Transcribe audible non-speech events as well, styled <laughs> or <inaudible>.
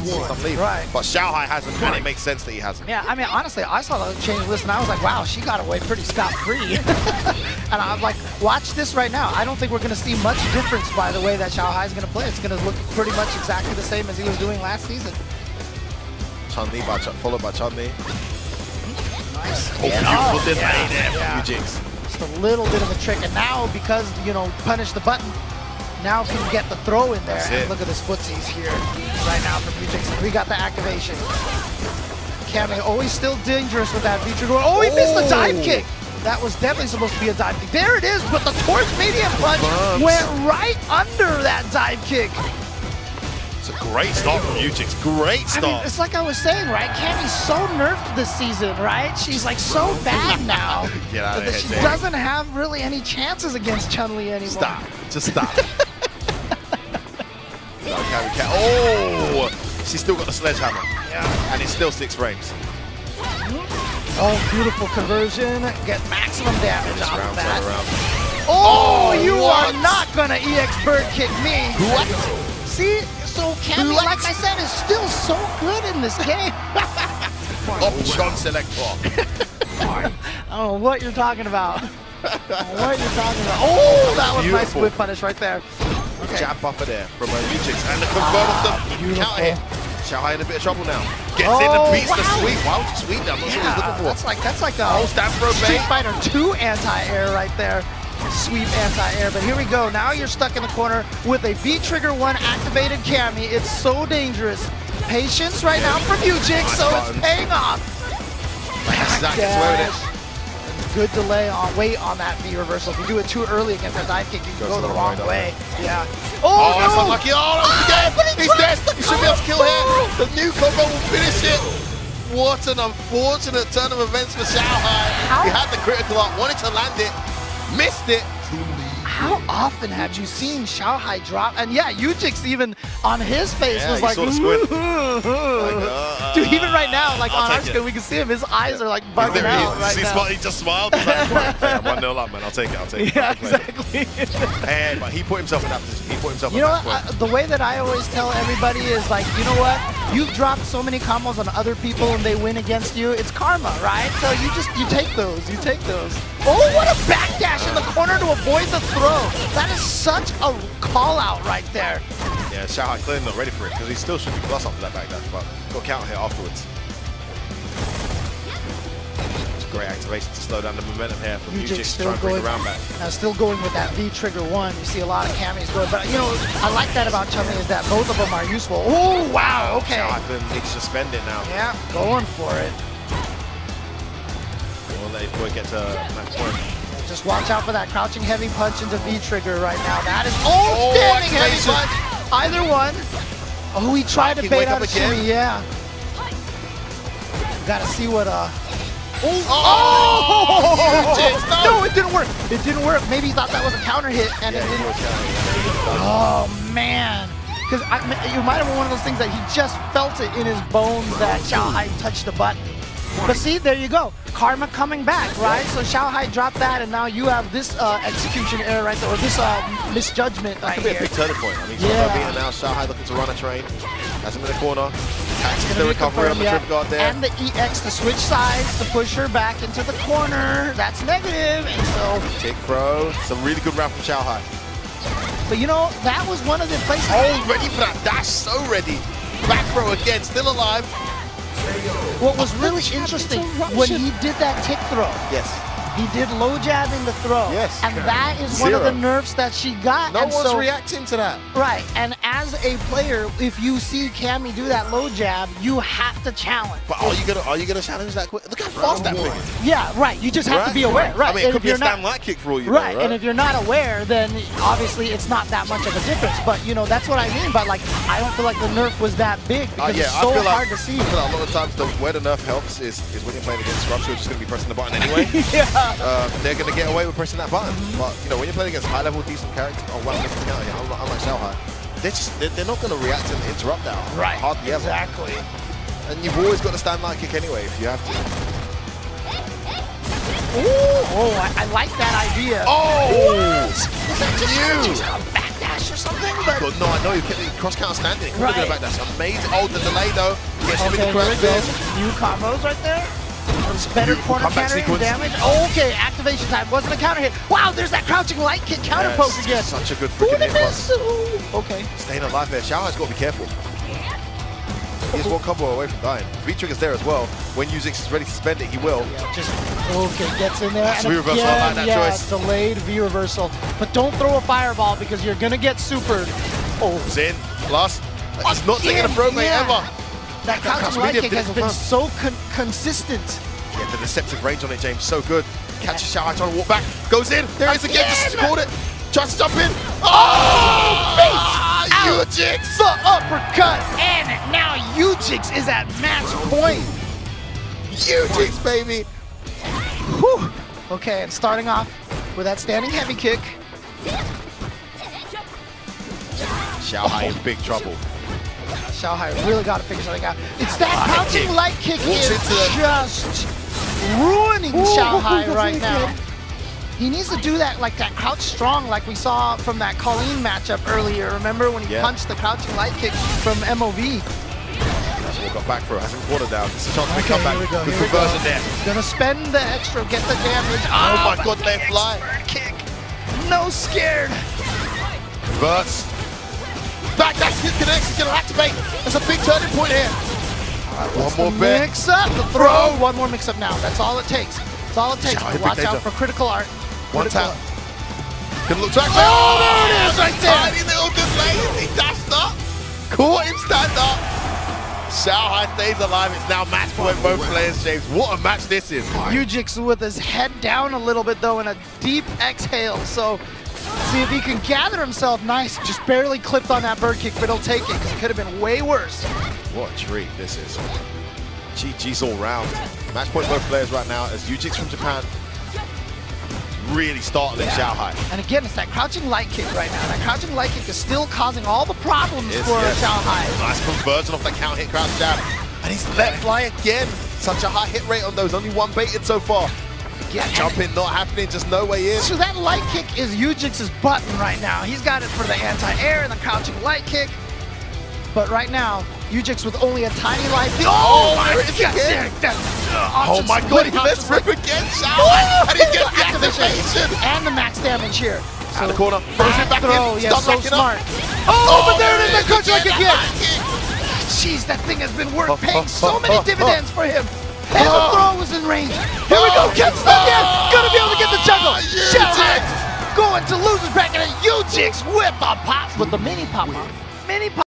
had to see some leave. Right. But Xiaohai hasn't, and it makes sense that he hasn't. Yeah, I mean, honestly, I saw the change list and I was like, wow, she got away pretty scot-free. <laughs> and I'm like, watch this right now. I don't think we're going to see much difference by the way that Xiaohai is going to play. It's going to look pretty much exactly the same as he was doing last season. Chun-Li by Ch followed by Chun-Li. Nice. Oh, Yeah. beautiful Oh, there yeah. Just a little bit of a trick. And now, because, you know, punish the button, now can get the throw in there. That's and it. look at this footsies here right now from Yujix. We got the activation. Cammy always oh, still dangerous with that feature door. Oh, he missed the oh! dive Oh. kick. That was definitely supposed to be a dive kick. There it is, but the torch medium punch Bumps. went right under that dive kick. It's a great start from Yujix. Great I start. mean, it's like I was saying, right? Cammy's so nerfed this season, right? She's like so bad <laughs> now Get out of that she doesn't have really any chances against Chun-Li anymore. Stop. Just stop. No, carry cat. Oh! She's still got the sledgehammer. Yeah. And it's still six frames. Oh, beautiful conversion. Get maximum damage This off round, of that. around. Oh, Oh, you what? are not gonna EX bird kick me. What? See, so Cammy, What? like I said, is still so good in this game. <laughs> Option selector. I <laughs> don't oh, know what you're talking about. I don't know what you're talking about. Oh, oh that was nice Beautiful. whip punish right there. Okay. Jab buffer there from Yujix. And the confirm of the ah, beautiful. counter hit. Xiaohai in a bit of trouble now. Gets in Oh, and beats the sweep. Wow, sweep that? I'm not sure what he's looking for. that's like that's like a Oh, stand for a Street. Fighter 2 anti-air right there. Sweep anti-air, but here we go. Now you're stuck in the corner with a V-Trigger 1 activated Cammy. It's so dangerous. Patience right now from you, Jig, Nice so it's paying off. Zach away with it. Good delay on weight on that V reversal. If you do it too early against that dive kick, you can go the wrong way. Yeah. Oh, Oh, that's unlucky. Oh, that's Ah, again. he He's dead. tries He should be able to kill combo. The new combo will finish it. What an unfortunate turn of events for Xiaohai. How- He had the critical art, wanted to land it, missed it. How often have you seen Xiaohai drop? And yeah, Yujix even on his face Yeah, was like, the <laughs> uh, Dude, even right now, like I'll on our screen, we can see him. His eyes are like bugging out right he, now. he just smiled. He's like, "Right, hey, I'm 1 0 up, man. I'll take it. I'll take it. Yeah, I'll play it." exactly. <laughs> Hey, but he put himself in that position. He put himself You know what? I, the way that I always tell everybody is like, you know what? You've dropped so many combos on other people and they win against you. It's karma, right? So you just you take those. You take those. Oh, what a backdash in the corner to avoid the throw. That is such a call out right there. Yeah, Xiaohai clearly not ready for it because he still should be plus after that back dash, but got counter hit afterwards. It's a great activation to slow down the momentum here from Yujix to still try and bring going, the round back. uh, still going with that V trigger one. You see a lot of camis going, but you know I like that about Chun-Li is that both of them are useful. Oh wow, okay. Xiaohai clearly needs to spend it now. Yeah, going for it. We'll let boy get to max point. Just watch out for that crouching heavy punch into V trigger right now. That is oh, Oh, standing heavy punch. Either one. Oh, he tried to bait out up a shimmy. Yeah. Got to see what uh. Oh! <laughs> Yujix, no! no, it didn't work. It didn't work. Maybe he thought that was a counter hit, and Yeah, it didn't. counter. Oh man. Because it might have been one of those things that he just felt it in his bones that Xiaohai touched the button. But see, there you go. Karma coming back, right? So Xiaohai dropped that, and now you have this uh, execution error right there, or this uh, misjudgment right Could be a here. big turning point. I mean, Yeah. yeah. beaten now. Xiaohai looking to run a train. Has him in the corner. Catches Gonna the be recovery on the yeah. trip guard there. And the EX to switch sides to push her back into the corner. That's negative, and so. Tick throw. It's a really good round from Xiaohai. But you know, that was one of the places. Oh, ready for that dash. So ready. Back throw again. Still alive. What was really interesting when he did that tick throw. Yes. He did low jab in the throw. Yes. And that is one of the Zero. nerfs that she got. No and one's so, reacting to that. Right. And as a player, if you see Cammy do that low jab, you have to challenge. But are you gonna are you gonna challenge that quick? Look how fast that thing is. Yeah, right. You just have to be aware. Right. I mean, it And could if be a you're not- stand light kick for all you Right, know, right? and if you're not aware, then obviously it's not that much of a difference. But you know, that's what I mean. But like, I don't feel like the nerf was that big Uh, yeah, it's I so feel like, hard to see. I feel like a lot of times the where the nerf helps is, is when you're playing against Scrubs, who are just going to be pressing the button anyway. <laughs> yeah. um, they're going to get away with pressing that button. But you know, when you're playing against high-level, decent characters, oh well, different counter here, unlike, unlike Xiaohai, they're just they're, they're not going to react and interrupt that. Right. Hardly ever. Exactly. And you've always got to stand light kick anyway if you have to. Ooh, oh, I, I like that idea. Oh! Was that just You. just a backdash or something, oh but God, no, I know you kept the cross counter standing. Couldn't Right. go back. That's amazing. Oh, the delay though. Gets him in okay, the here correct we go. space. New combos right there. It's better Beautiful corner countering sequence. damage. Okay, activation time. Wasn't a counter hit. Wow, there's that crouching light kick counter Yes, poke again. Such a good freaking hit. Ooh, Okay. Staying alive there. Xiao has got to be careful. He's one combo away from dying. V-Trigger's there as well. When is ready to spend it, he will. Yeah, just okay, gets in there. And reversal, I like that yeah, choice. delayed V reversal. But don't throw a fireball because you're gonna get supered. Oh, Zin, plus, he's not taking a throw Yeah. ever. that crouching light kick has been so con consistent. Yeah, the deceptive range on it, James, so good. Catches Xiao Hai trying to walk back, goes in, there it is again, just scored it. Tries to jump in. Oh, face! Out. Yujix! The uppercut, and now Yujix is at match point. Yujix, baby! Whew. Okay, and starting off with that standing heavy kick. Xiao Hai in big trouble. Xiao Hai really got to figure something out. It's that Ah, crouching kick. light kick Walks is just ruining Xiao Hai <laughs> right now. He needs to do that like that crouch strong like we saw from that Colleen matchup earlier. Remember when he Yeah. punched the crouching light kick from MOV? Well, got back for it, hasn't quarter down. This is a chance to come back. here we go, Good here we conversion there. Gonna spend the extra, get the damage. Oh ah, my God, the they fly. Kick. No scared. Converts. Back, that's his connects. He's gonna activate. That's a big turning point here. One more bit. Mix up the throw. One more mix up now. That's all it takes. That's all it takes. Watch out for critical art. One Critical tap. Good look track. Oh, there it is right there. Tiny little delay. He dashed up. Caught him stand up. Xiao Hai stays alive. It's now match point both players, James. What a match this is. Yujix with his head down a little bit though and a deep exhale. So see if he can gather himself. Nice. Just barely clipped on that bird kick, but he'll take it because it could have been way worse. What a treat this is. GG's all round. Match point both players right now as Yujix from Japan really startling Xiao Hai. And again, it's that crouching light kick right now. That crouching light kick is still causing all the problems Yes, for yes. Xiao Hai. Nice conversion off that count hit crouch jab. And he's let fly again. Such a high hit rate on those, only one baited so far. Yeah, and- Jump in not happening, just no way in. So that light kick is Yujix's button right now. He's got it for the anti-air and the crouching light kick. But right now, Yujix with only a tiny life. Oh, my it is God, uh, Oh my god, lets rip again, <laughs> Hai, and he gets the activation. And the max damage here. Out of the corner, throws it back throw, in, yeah, so smart. up. Oh, but there it is, the crouching again. Jeez, that thing has been worth Oh, paying oh, so oh, many oh, dividends for him. And the Oh. throw was in range. Here we go, gets stuck in. Gonna be able to get the juggle. Ah, Xiao going to losers bracket and Yujix with the pop, with the mini pop. Mini pop.